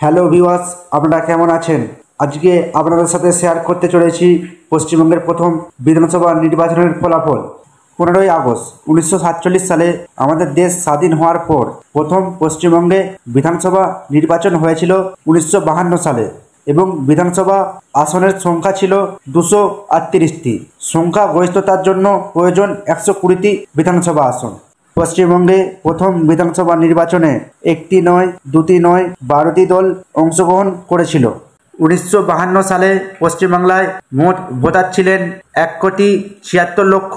Hello viewers আপনারা কেমন আছেন? আজকে আপনাদের সাথে শেয়ার করতে চলেছি পশ্চিমবঙ্গের প্রথম বিধানসভা নির্বাচনের ফলাফল। পনেরোই আগস্ট উনিশশো সাতচল্লিশ সালে আমাদের দেশ স্বাধীন হওয়ার পর প্রথম পশ্চিমবঙ্গে বিধানসভা নির্বাচন হয়েছিল উনিশশো সালে এবং বিধানসভা আসনের সংখ্যা ছিল দুশো আটত্রিশটি। সংখ্যা গরিষ্ঠতার জন্য প্রয়োজন একশো কুড়িটি বিধানসভা আসন। পশ্চিমবঙ্গে প্রথম বিধানসভা নির্বাচনে একটি নয়, দুটি নয়, বারোটি দল অংশগ্রহণ করেছিল। উনিশশো বাহান্ন সালে পশ্চিমবাংলায় মোট ভোটার ছিলেন এক কোটি ছিয়াত্তর লক্ষ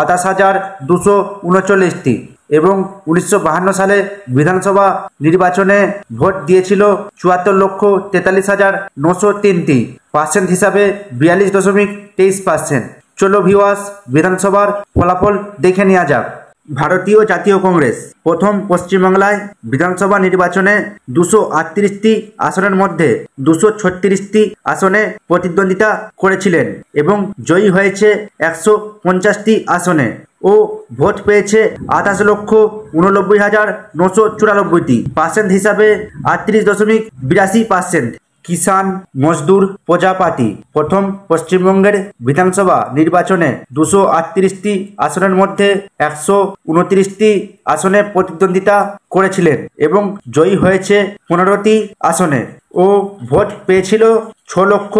আঠাশ হাজার দুশো উনচল্লিশটি এবং উনিশশো সালে বিধানসভা নির্বাচনে ভোট দিয়েছিল চুয়াত্তর লক্ষ তেতাল্লিশ হাজার নশো তিনটি পার্সেন্ট হিসাবে বিয়াল্লিশ দশমিক তেইশ পার্সেন্ট চলো ভিওয়াস বিধানসভার ফলাফল দেখে নেওয়া যাক। ভারতীয় জাতীয় কংগ্রেস প্রথম পশ্চিমবাংলায় বিধানসভা নির্বাচনে দুশো আটত্রিশটি আসনের মধ্যে দুশো ছত্রিশটি আসনে প্রতিদ্বন্দ্বিতা করেছিলেন এবং জয়ী হয়েছে একশো পঞ্চাশটি আসনে ও ভোট পেয়েছে আঠাশ লক্ষ উননব্বই হাজার নশো চুরানব্বইটি পার্সেন্ট হিসাবে আটত্রিশ দশমিক বিরাশি পার্সেন্ট কিষান মজদুর প্রজাপাতি প্রথম পশ্চিমবঙ্গের বিধানসভা নির্বাচনে দুশো আটত্রিশটি আসনের মধ্যে একশো উনত্রিশটি আসনে প্রতিদ্বন্দ্বিতা করেছিলেন এবং জয়ী হয়েছে পনেরোটি আসনে ও ভোট পেয়েছিল ছ লক্ষ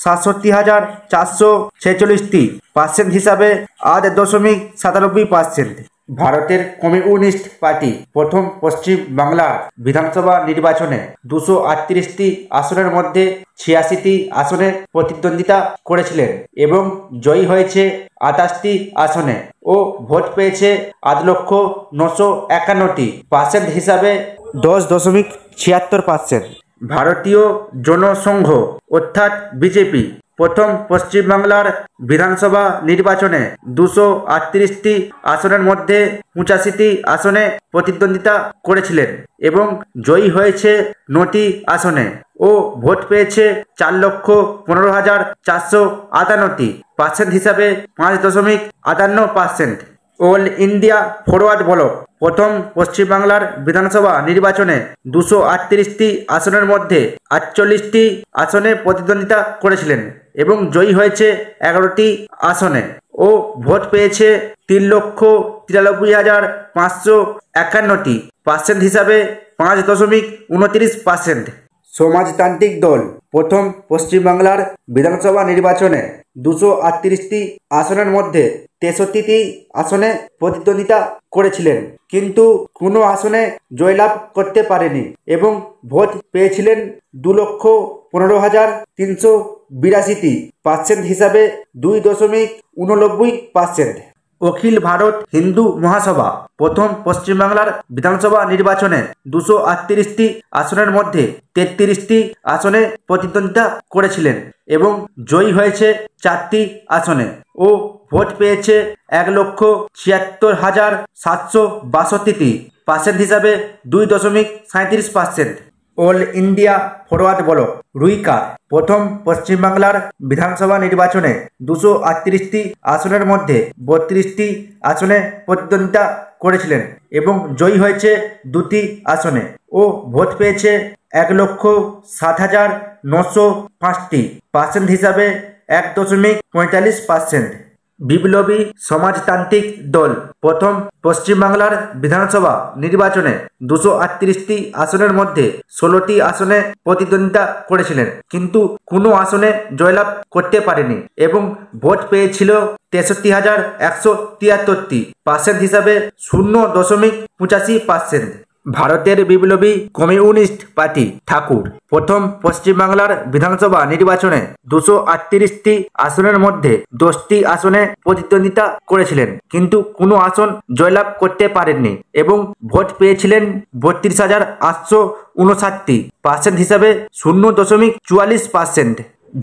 সাতষট্টি হাজার চারশো ছেচল্লিশটি পার্সেন্ট হিসাবে আট দশমিক সাতানব্বই পার্সেন্ট ভারতের কমিউনিস্ট পার্টি প্রথম পশ্চিম বাংলা বিধানসভা নির্বাচনে দুশো আটত্রিশটি আসনের মধ্যে ছিয়াশিটি আসনে প্রতিদ্বন্দ্বিতা করেছিলেন এবং জয়ী হয়েছে আঠাশটি আসনে ও ভোট পেয়েছে আট লক্ষ নশো একান্নটি পার্সেন্ট হিসাবে দশ দশমিক ছিয়াত্তর পার্সেন্ট ভারতীয় জনসংঘ অর্থাৎ বিজেপি প্রথম পশ্চিমবাংলার বিধানসভা নির্বাচনে দুশো আটত্রিশটি আসনের মধ্যে পঁচাশিটি আসনে প্রতিদ্বন্দ্বিতা করেছিলেন এবং জয়ী হয়েছে নটি আসনে ও ভোট পেয়েছে চার লক্ষ পনেরো হাজার চারশো আটান্নটি পার্সেন্ট হিসাবে পাঁচ দশমিক আটান্ন percent. All India forward Bloc প্রথম পশ্চিমবাংলার বিধানসভা নির্বাচনে দুশো আটত্রিশটি আসনের মধ্যে আটচল্লিশটি আসনে প্রতিদ্বন্দ্বিতা করেছিলেন এবং জয়ী হয়েছে এগারোটি আসনে ও ভোট পেয়েছে তিন লক্ষ তিরানব্বই হাজার পাঁচশো একান্নটি পার্সেন্ট হিসাবে পাঁচ দশমিক উনত্রিশ পার্সেন্ট সমাজতান্ত্রিক দল প্রথম পশ্চিমবাংলার বিধানসভা নির্বাচনে দুশো আটত্রিশটি আসনের মধ্যে তেষট্টিটি আসনে প্রতিদ্বন্দ্বিতা করেছিলেন। কিন্তু কোনো আসনে জয়লাভ করতে পারেনি এবং ভোট পেয়েছিলেন দু লক্ষ পনেরো হাজার তিনশো বিরাশিটি পার্সেন্ট হিসাবে দুই দশমিক উননব্বই পার্সেন্ট অখিল ভারত হিন্দু মহাসভা, প্রথম পশ্চিমবাংলার বিধানসভা নির্বাচনে দুশো আটত্রিশটি আসনের মধ্যে তেত্রিশটি আসনে প্রতিদ্বন্দ্বিতা করেছিলেন এবং জয়ী হয়েছে চারটি আসনে ও ভোট পেয়েছে এক লক্ষ ছিয়াত্তর হাজার সাতশো বাষট্টিটি। পার্সেন্ট হিসাবে দুই দশমিক সাঁত্রিশ percent. All India forward Bloc রুইকার প্রথম পশ্চিমবাংলার বিধানসভা নির্বাচনে দুশো আটত্রিশটি আসনের মধ্যে বত্রিশটি আসনে প্রতিদ্বন্দ্বিতা করেছিলেন এবং জয়ী হয়েছে দুটি আসনে ও ভোট পেয়েছে এক লক্ষ সাত হাজার নশো পাঁচটি। পার্সেন্ট হিসাবে এক দশমিক পঁয়তাল্লিশ পার্সেন্ট। বিপ্লবী সমাজতান্ত্রিক দল প্রথম পশ্চিমবাংলার বিধানসভা নির্বাচনে দুশো আটত্রিশটি আসনের মধ্যে ষোলোটি আসনে প্রতিদ্বন্দ্বিতা করেছিলেন। কিন্তু কোনো আসনে জয়লাভ করতে পারেনি এবং ভোট পেয়েছিল তেষট্টি হাজার একশো তিয়াত্তরটি। পার্সেন্ট হিসাবে শূন্য দশমিক পঁচাশি পার্সেন্ট। ভারতের বিপ্লবী কমিউনিস্ট পার্টি ঠাকুর। প্রথম পশ্চিমবাংলার বিধানসভা নির্বাচনে দুশো আটত্রিশটি আসনের মধ্যে দশটি আসনে প্রতিদ্বন্দ্বিতা করেছিলেন, কিন্তু কোনো আসন জয়লাভ করতে পারেননি এবং ভোট পেয়েছিলেন বত্রিশ হাজার আটশো উনষাটটি পার্সেন্ট হিসাবে শূন্য দশমিক চুয়াল্লিশ পার্সেন্ট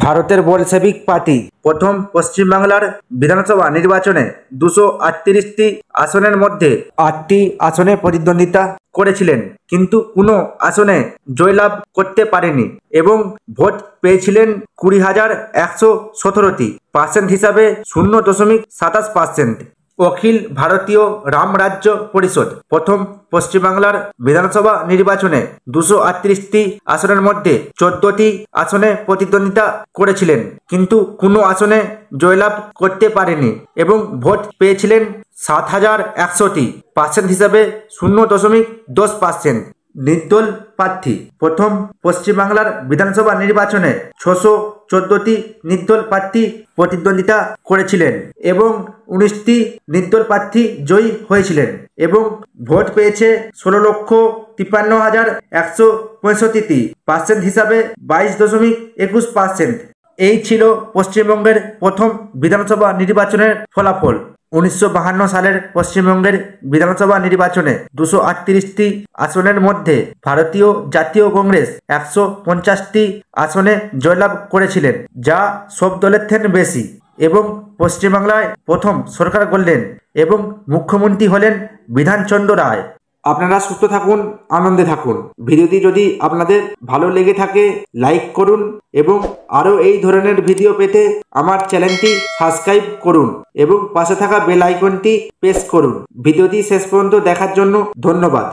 ভারতের বলসেবিক পার্টি প্রথম পশ্চিমবাংলার বিধানসভা নির্বাচনে দুশো আটত্রিশটি আসনের মধ্যে আটটি আসনে প্রতিদ্বন্দ্বিতা করেছিলেন, কিন্তু কোনো আসনে জয়লাভ করতে পারেনি এবং ভোট পেয়েছিলেন কুড়ি হাজার একশো সতেরোটি পার্সেন্ট হিসাবে শূন্য দশমিক সাতাশ পার্সেন্ট অখিল ভারতীয় রাম রাজ্য পরিষদ, প্রথম পশ্চিমবাংলার বিধানসভা নির্বাচনে দুশো আটত্রিশটি আসনের মধ্যে চোদ্দটি আসনে প্রতিদ্বন্দ্বিতা করেছিলেন। কিন্তু কোনো আসনে জয়লাভ করতে পারেনি এবং ভোট পেয়েছিলেন সাত হাজার একশোটি পার্সেন্ট হিসাবে শূন্য দশমিক দশ পার্সেন্ট নির্দল প্রার্থী। প্রথম পশ্চিমবাংলার বিধানসভা নির্বাচনে ছশো চোদ্দটি নির্দল প্রার্থী প্রতিদ্বন্দ্বিতা করেছিলেন এবং উনিশটি নির্দল প্রার্থী জয়ী হয়েছিলেন এবং ভোট পেয়েছে ষোলো লক্ষ তিপ্পান্ন হাজার একশো পঁয়ষট্টিটি পার্সেন্ট হিসাবে বাইশ দশমিক একুশ পার্সেন্ট এই ছিল পশ্চিমবঙ্গের প্রথম বিধানসভা নির্বাচনের ফলাফল। উনিশশো সালের পশ্চিমবঙ্গের বিধানসভা নির্বাচনে দুশো আটত্রিশটি আসনের মধ্যে ভারতীয় জাতীয় কংগ্রেস একশো পঞ্চাশটি আসনে জয়লাভ করেছিলেন, যা সব দলের থেকে বেশি এবং পশ্চিমবাংলায় প্রথম সরকার করলেন এবং মুখ্যমন্ত্রী হলেন বিধানচন্দ্র রায়। আপনারা সুস্থ থাকুন, আনন্দে থাকুন। ভিডিওটি যদি আপনাদের ভালো লেগে থাকে, লাইক করুন এবং আরও এই ধরনের ভিডিও পেতে আমার চ্যানেলটি সাবস্ক্রাইব করুন এবং পাশে থাকা বেল আইকনটি প্রেস করুন। ভিডিওটি শেষ পর্যন্ত দেখার জন্য ধন্যবাদ।